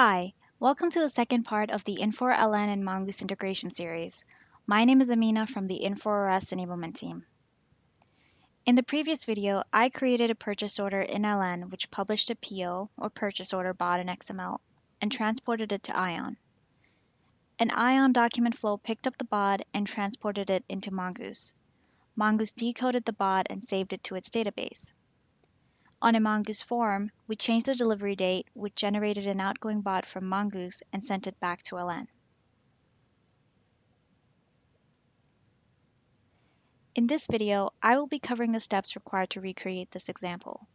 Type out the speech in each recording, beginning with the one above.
Hi, welcome to the second part of the Infor-LN and Mongoose integration series. My name is Amina from the Infor-OS enablement team. In the previous video, I created a purchase order in LN which published a PO or purchase order BOD in XML and transported it to Ion. An Ion document flow picked up the BOD and transported it into Mongoose. Mongoose decoded the BOD and saved it to its database. On a Mongoose form, we changed the delivery date, which generated an outgoing BOD from Mongoose and sent it back to LN. In this video, I will be covering the steps required to recreate this example.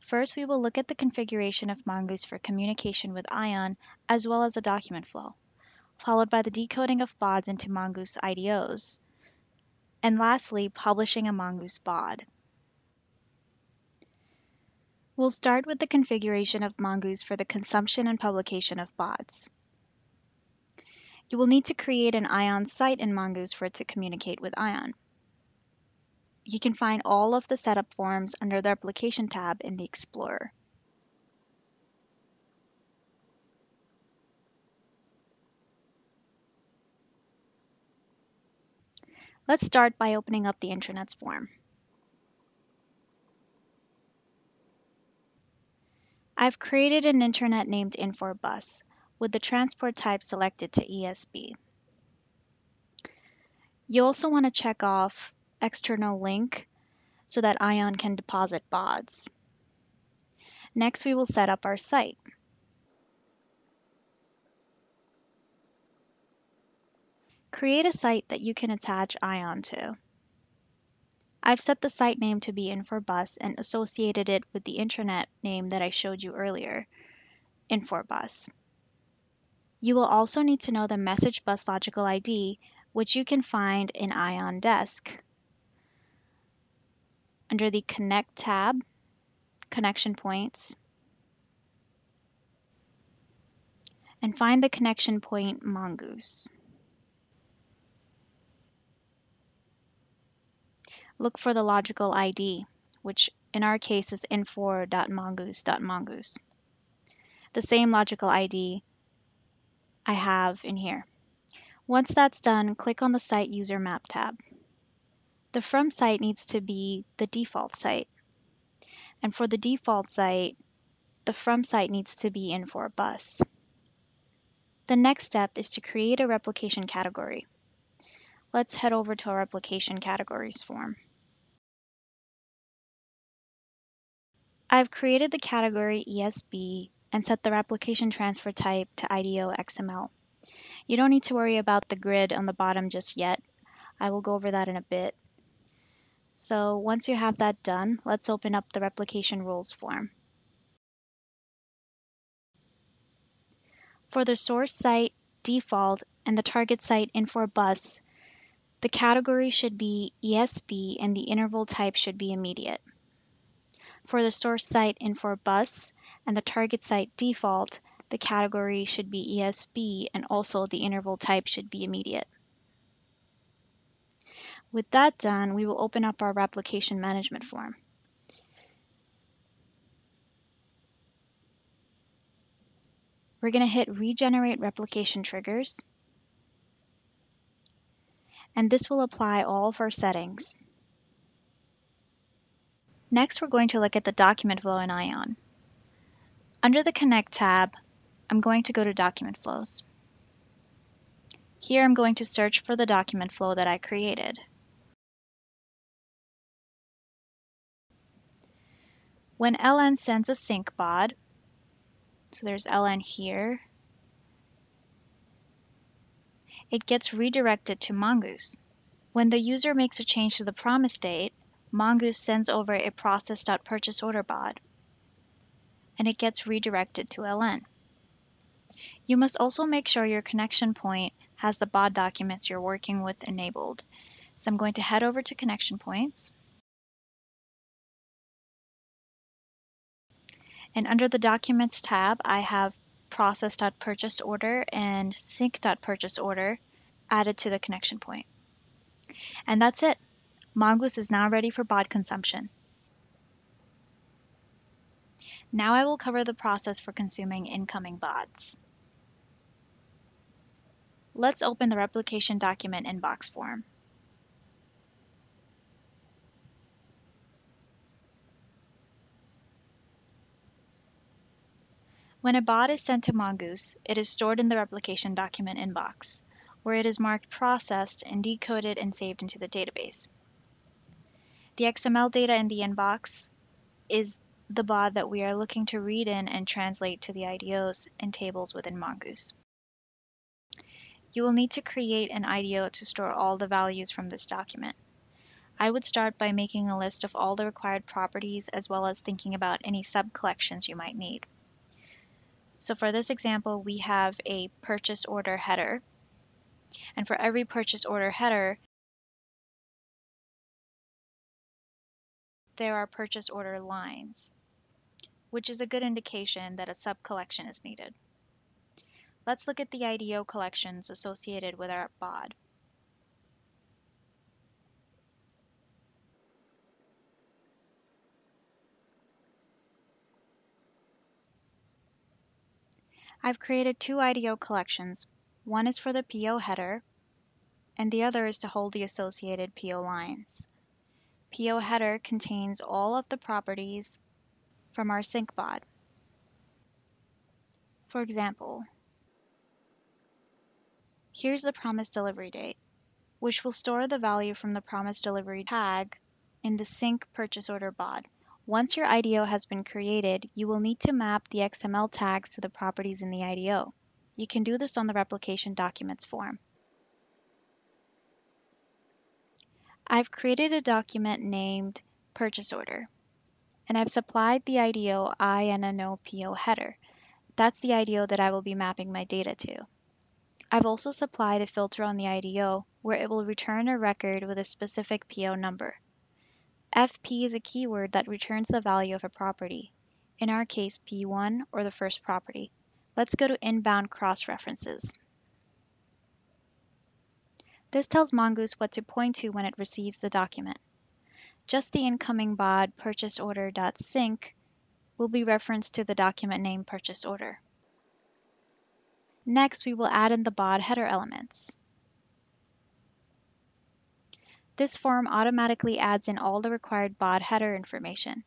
First, we will look at the configuration of Mongoose for communication with Ion, as well as the document flow, followed by the decoding of BODs into Mongoose IDOs, and lastly, publishing a Mongoose BOD. We'll start with the configuration of Mongoose for the consumption and publication of BODs. You will need to create an ION site in Mongoose for it to communicate with ION. You can find all of the setup forms under the Application tab in the Explorer. Let's start by opening up the intranets form. I've created an intranet named Infor-Bus with the transport type selected to ESB. You also want to check off external link so that ION can deposit BODs. Next, we will set up our site. Create a site that you can attach ION to. I've set the site name to be Infor-Bus and associated it with the intranet name that I showed you earlier, Infor-Bus. You will also need to know the message bus logical ID, which you can find in ION Desk. Under the Connect tab, Connection Points, and find the connection point Mongoose. Look for the logical ID, which in our case is infor.mongoose.mongoose. The same logical ID I have in here. Once that's done, click on the Site User Map tab. The From site needs to be the default site. And for the default site, the From site needs to be Infor-Bus. The next step is to create a replication category. Let's head over to our replication categories form. I've created the category ESB and set the replication transfer type to IDO XML. You don't need to worry about the grid on the bottom just yet. I will go over that in a bit. So once you have that done, let's open up the replication rules form. For the source site default and the target site Infor-Bus, the category should be ESB and the interval type should be immediate. For the source site Infor-Bus and the target site default, the category should be ESB and also the interval type should be immediate. With that done, we will open up our replication management form. We're going to hit regenerate replication triggers. And this will apply all of our settings. Next, we're going to look at the document flow in ION. Under the Connect tab, I'm going to go to Document Flows. Here I'm going to search for the document flow that I created. When LN sends a sync BOD, so there's LN here, it gets redirected to Mongoose. When the user makes a change to the promise date, Mongoose sends over a process.purchaseOrderBOD, and it gets redirected to LN. You must also make sure your connection point has the BOD documents you're working with enabled. So I'm going to head over to connection points. And under the Documents tab, I have process.purchaseOrder and sync.purchaseOrder added to the connection point. And that's it. Mongoose is now ready for BOD consumption. Now I will cover the process for consuming incoming BODs. Let's open the replication document inbox form. When a BOD is sent to Mongoose, it is stored in the replication document inbox, where it is marked processed and decoded and saved into the database. The XML data in the inbox is the BOD that we are looking to read in and translate to the IDOs and tables within Mongoose. You will need to create an IDO to store all the values from this document. I would start by making a list of all the required properties as well as thinking about any sub-collections you might need. So for this example, we have a purchase order header. And for every purchase order header, there are purchase order lines which is a good indication that a sub-collection is needed. Let's look at the IDO collections associated with our BOD. I've created two IDO collections. One is for the PO header, and the other is to hold the associated PO lines. PO header contains all of the properties from our sync BOD. For example, here's the promise delivery date, which will store the value from the promise delivery tag in the sync purchase order BOD. Once your IDO has been created, you will need to map the XML tags to the properties in the IDO. You can do this on the replication documents form. I've created a document named purchase order and I've supplied the IDO INNOPO header. That's the IDO that I will be mapping my data to. I've also supplied a filter on the IDO where it will return a record with a specific PO number. FP is a keyword that returns the value of a property, in our case P1 or the first property. Let's go to inbound cross-references. This tells Mongoose what to point to when it receives the document. Just the incoming BOD purchase order.sync will be referenced to the document name purchase order. Next, we will add in the BOD header elements. This form automatically adds in all the required BOD header information.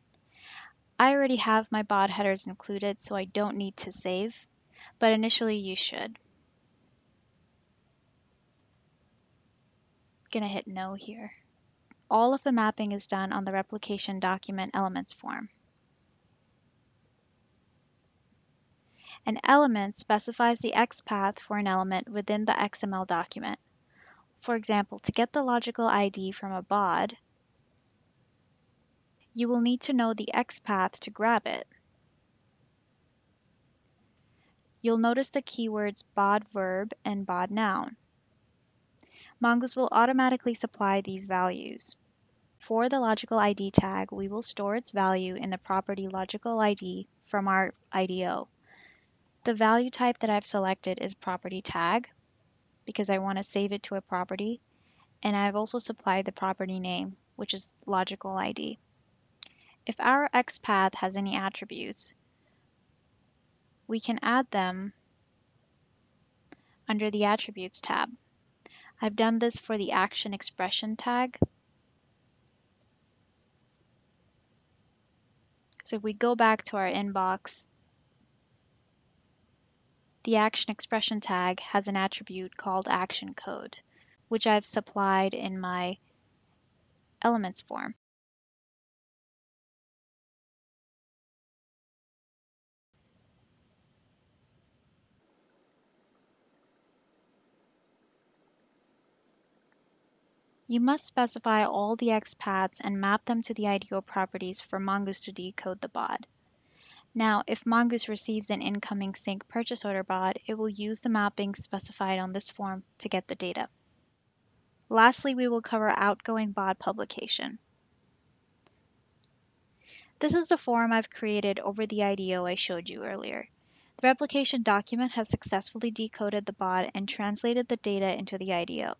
I already have my BOD headers included, so I don't need to save, but initially you should. Gonna hit no here all of the mapping is done on the replication document elements form. An element specifies the XPath for an element within the XML document. For example, to get the logical ID from a BOD, you will need to know the XPath to grab it. You'll notice the keywords BOD verb and BOD noun. Mongoose will automatically supply these values. For the logical ID tag, we will store its value in the property logical ID from our IDO. The value type that I've selected is property tag because I want to save it to a property. And I've also supplied the property name, which is logical ID. If our XPath has any attributes, we can add them under the Attributes tab. I've done this for the action expression tag So if we go back to our inbox, the action expression tag has an attribute called action code, which I've supplied in my elements form. You must specify all the XPaths and map them to the IDO properties for Mongoose to decode the BOD. Now, if Mongoose receives an incoming sync purchase order BOD, it will use the mapping specified on this form to get the data. Lastly, we will cover outgoing BOD publication. This is the form I've created over the IDO I showed you earlier. The replication document has successfully decoded the BOD and translated the data into the IDO.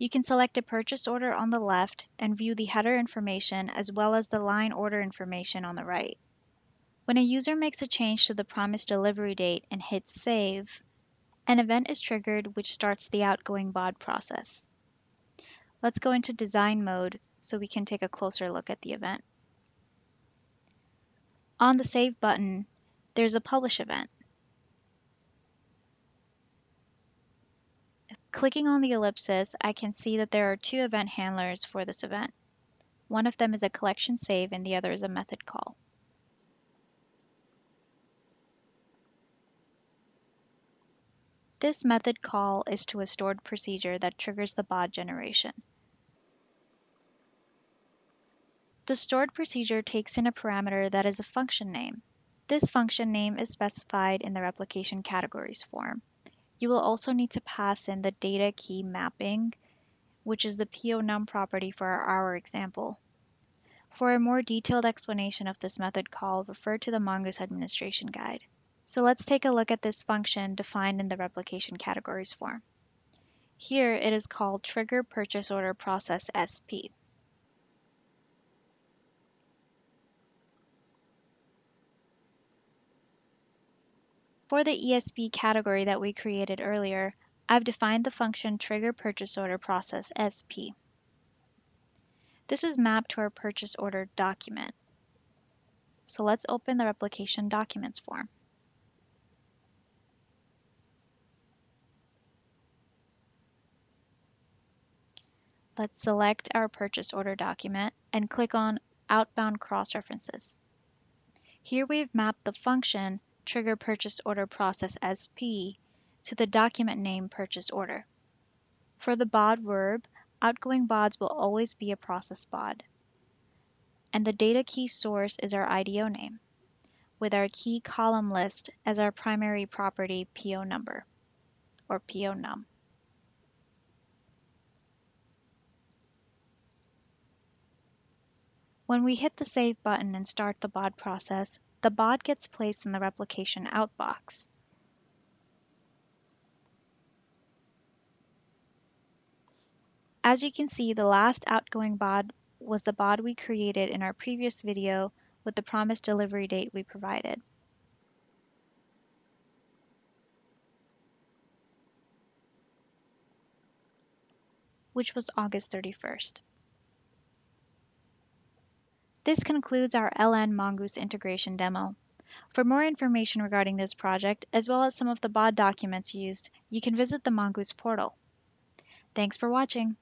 You can select a purchase order on the left and view the header information as well as the line order information on the right. When a user makes a change to the promised delivery date and hits save, an event is triggered which starts the outgoing BOD process. Let's go into design mode so we can take a closer look at the event. On the Save button, there's a Publish event. Clicking on the ellipsis, I can see that there are two event handlers for this event. One of them is a collection save and the other is a method call. This method call is to a stored procedure that triggers the BOD generation. The stored procedure takes in a parameter that is a function name. This function name is specified in the replication categories form. You will also need to pass in the data key mapping, which is the PONUM property for our example. For a more detailed explanation of this method call, refer to the Mongoose administration guide. So let's take a look at this function defined in the replication categories form. Here it is called trigger purchase order process SP. For the ESB category that we created earlier, I've defined the function trigger purchase order process SP. This is mapped to our purchase order document. So let's open the replication documents form. Let's select our purchase order document and click on Outbound Cross-References. Here we've mapped the function trigger purchase order process SP to the document name purchase order. For the BOD verb, outgoing BODs will always be a process BOD. And the data key source is our IDO name, with our key column list as our primary property PO number, or PO num. When we hit the Save button and start the BOD process, the BOD gets placed in the replication out box. As you can see, the last outgoing BOD was the BOD we created in our previous video with the promised delivery date we provided. which was August 31st. This concludes our LN Mongoose integration demo. For more information regarding this project, as well as some of the BOD documents used, you can visit the Mongoose portal. Thanks for watching.